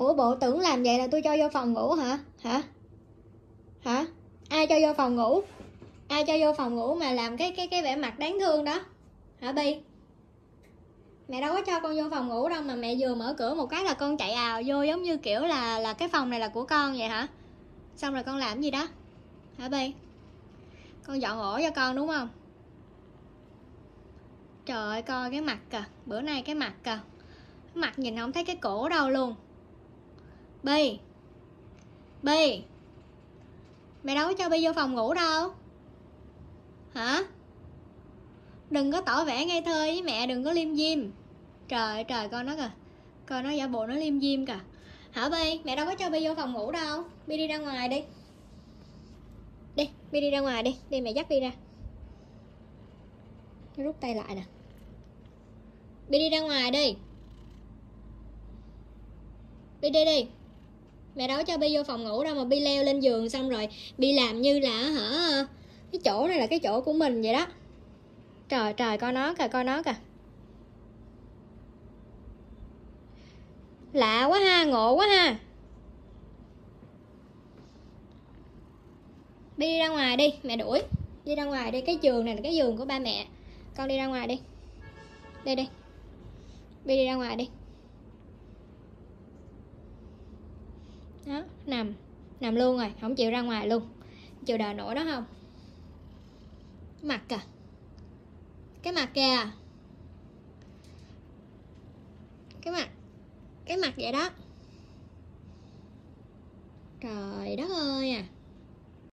ủa, bộ tưởng làm vậy là tôi cho vô phòng ngủ hả? Hả? Hả? Ai cho vô phòng ngủ? Ai cho vô phòng ngủ mà làm cái cái cái vẻ mặt đáng thương đó? Hả, bi? Mẹ đâu có cho con vô phòng ngủ đâu mà mẹ vừa mở cửa một cái là con chạy ào vô giống như kiểu là là cái phòng này là của con vậy hả? Xong rồi con làm gì đó? Hả, bi? Con dọn ổ cho con đúng không? Trời ơi, coi cái mặt kìa. Bữa nay cái mặt kìa. Mặt nhìn không thấy cái cổ đâu luôn bi bi mẹ đâu có cho bi vô phòng ngủ đâu. Hả? Đừng có tỏ vẻ ngây thơ với mẹ, đừng có liêm diêm. Trời trời con nó kìa. Coi nó giả bộ nó liêm diêm kìa. Hả bi mẹ đâu có cho bi vô phòng ngủ đâu. Bi đi ra ngoài đi. Đi, bi đi ra ngoài đi. Đi, mẹ dắt bi ra. Nó rút tay lại nè. Bi đi ra ngoài đi. Bi đi đi mẹ đâu cho bi vô phòng ngủ đâu mà bi leo lên giường xong rồi bi làm như là, hả, cái chỗ này là cái chỗ của mình vậy đó. Trời trời, coi nó kìa, coi nó kìa. Lạ quá ha, ngộ quá ha. Bi đi ra ngoài đi, mẹ đuổi. Đi ra ngoài đi, cái giường này là cái giường của ba mẹ. Con đi ra ngoài đi. Đây đi. Bi đi ra ngoài đi. Đó, nằm nằm luôn rồi, không chịu ra ngoài luôn. Chịu đợi nổi đó không? Mặt kìa cái mặt kìa. Cái mặt cái mặt vậy đó. Trời đất ơi.